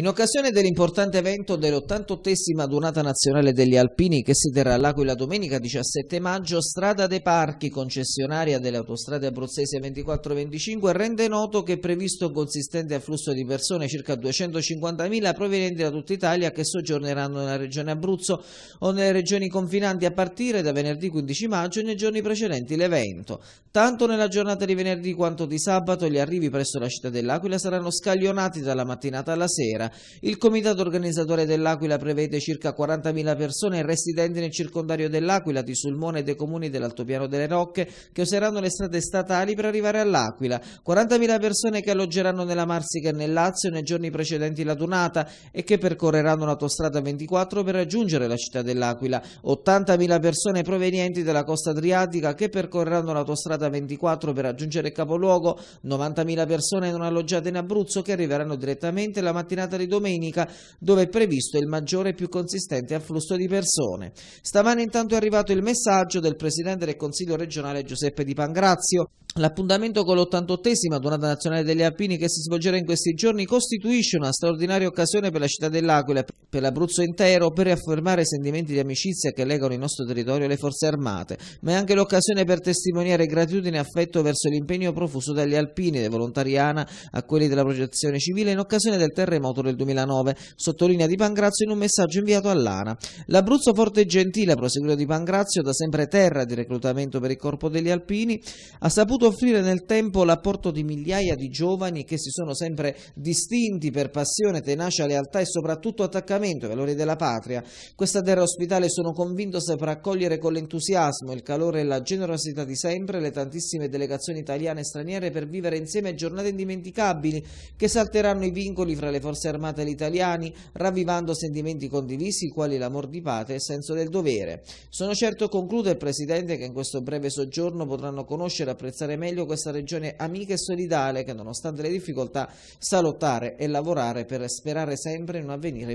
In occasione dell'importante evento dell'88esima Donata Nazionale degli Alpini che si terrà all'Aquila domenica 17 maggio, Strada dei Parchi, concessionaria delle autostrade abruzzesi 24-25, rende noto che è previsto un consistente afflusso di persone, circa 250.000 provenienti da tutta Italia che soggiorneranno nella regione Abruzzo o nelle regioni confinanti a partire da venerdì 15 maggio e nei giorni precedenti l'evento. Tanto nella giornata di venerdì quanto di sabato gli arrivi presso la città dell'Aquila saranno scaglionati dalla mattinata alla sera. Il comitato organizzatore dell'Aquila prevede circa 40.000 persone residenti nel circondario dell'Aquila, di Sulmone e dei comuni dell'Altopiano delle Rocche che useranno le strade statali per arrivare all'Aquila. 40.000 persone che alloggeranno nella Marsica e nel Lazio nei giorni precedenti la Dunata e che percorreranno l'autostrada 24 per raggiungere la città dell'Aquila. 80.000 persone provenienti dalla costa adriatica che percorreranno l'autostrada 24 per raggiungere il capoluogo. 90.000 persone non alloggiate in Abruzzo che arriveranno direttamente la mattinata giornata di domenica dove è previsto il maggiore e più consistente afflusso di persone. Stamane intanto è arrivato il messaggio del Presidente del Consiglio regionale Giuseppe Di Pangrazio L'appuntamento con l'88esima Donata Nazionale degli Alpini che si svolgerà in questi giorni costituisce una straordinaria occasione per la città dell'Aquila, per l'Abruzzo intero, per riaffermare sentimenti di amicizia che legano il nostro territorio alle forze armate, ma è anche l'occasione per testimoniare gratitudine e affetto verso l'impegno profuso dagli alpini, dei volontari ANA, a quelli della protezione civile in occasione del terremoto del 2009, sottolinea Di Pangrazio in un messaggio inviato all'ANA. L'Abruzzo forte e gentile, proseguito Di Pangrazio, da sempre terra di reclutamento per il corpo degli alpini, ha saputo saputo offrire nel tempo l'apporto di migliaia di giovani che si sono sempre distinti per passione, tenacia, lealtà e soprattutto attaccamento ai valori della patria. Questa terra ospitale sono convinto saprà accogliere con l'entusiasmo, il calore e la generosità di sempre le tantissime delegazioni italiane e straniere per vivere insieme giornate indimenticabili che salteranno i vincoli fra le forze armate e gli italiani, ravvivando sentimenti condivisi quali l'amor di patria e il senso del dovere. Sono certo, conclude il Presidente, che in questo breve soggiorno potranno conoscere e apprezzare conoscere meglio questa regione amica e solidale che nonostante le difficoltà sa lottare e lavorare per sperare sempre in un avvenire